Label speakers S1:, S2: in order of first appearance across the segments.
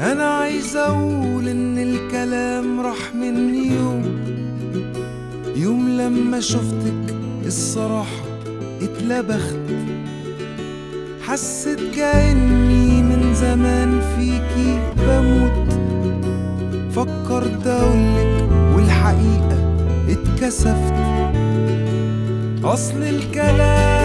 S1: أنا عايز أقول إن الكلام راح مني يوم يوم لما شفتك الصراحة اتلبخت. حسيت كأني من زمان فيكي بموت. فكرت أقولك والحقيقة اتكسفت. أصل الكلام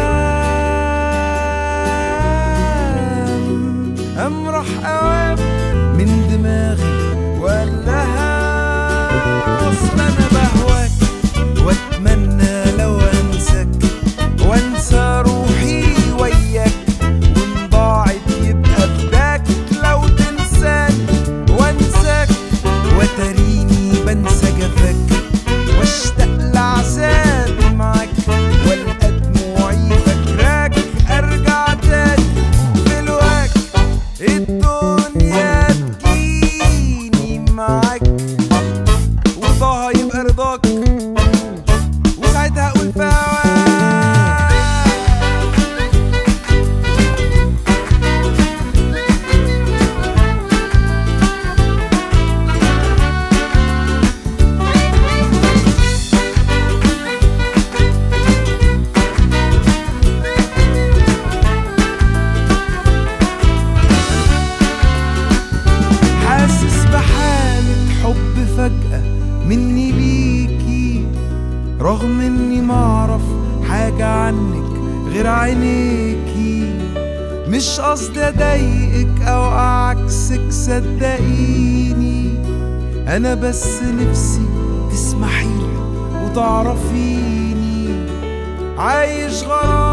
S1: مني ليكي رغم إني معرف حاجة عنك غير عينيكي. مش قصدي أضايقك أو اعكسك صدقيني. أنا بس نفسي تسمحيلي وتعرفيني. عايش غرام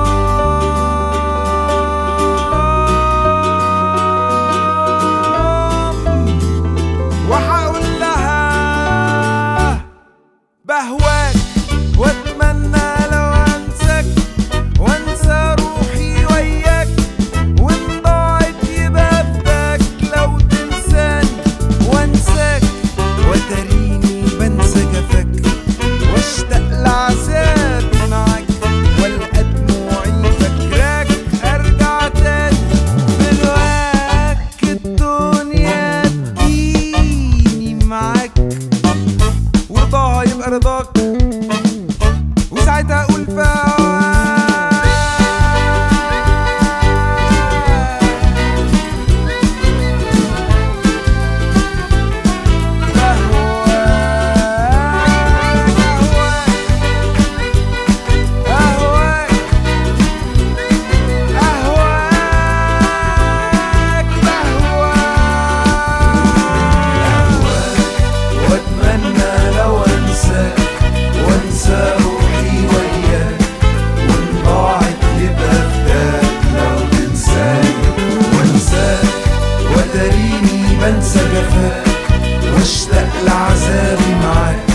S1: بنسى جفاك واشتاق لعذابي معاك.